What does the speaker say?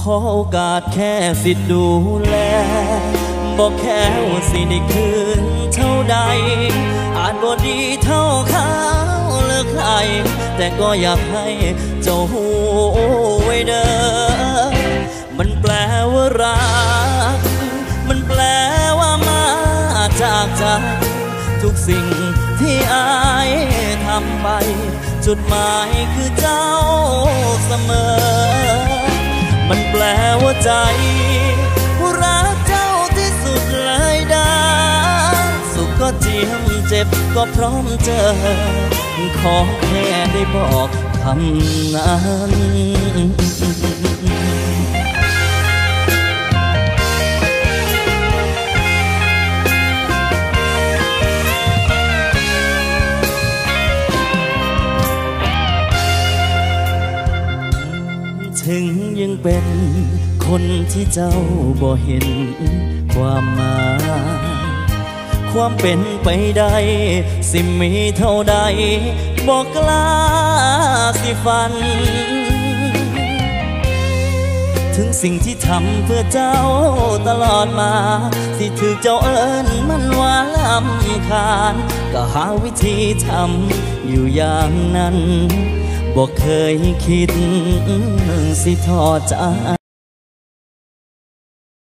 ขอโอกาสแค่สิทธิ์ดูแลบอกแค่ว่าสิได้คืนเท่าใด อาจบ่ดีเท่าเขาเลิกใคร แต่ก็อยากให้เจ้าหูไว้เด้อมันแปลว่ารัก มันแปลว่ามาจากใจ ทุกสิ่งที่อายทำไป จุดหมายคือเจ้าเสมอ มันแปลว่าใจผู้รักเจ้าที่สุดเลยด้สุขก็เจียมเจ็บก็พร้อมเจอ ขอแค่ได้บอกคำนั้น ถึงยังเป็นคนที่เจ้าบ่เห็นความหมายความเป็นไปได้ สิมีเท่าใดบอกกล้าสิฝัน ถึงสิ่งที่ทำเพื่อเจ้าตลอดมา สิถือเจ้าเอิญมันว่าลำคาญ ก็หาวิธีทำอยู่อย่างนั้น บอกเคยคิดสิทอดใจ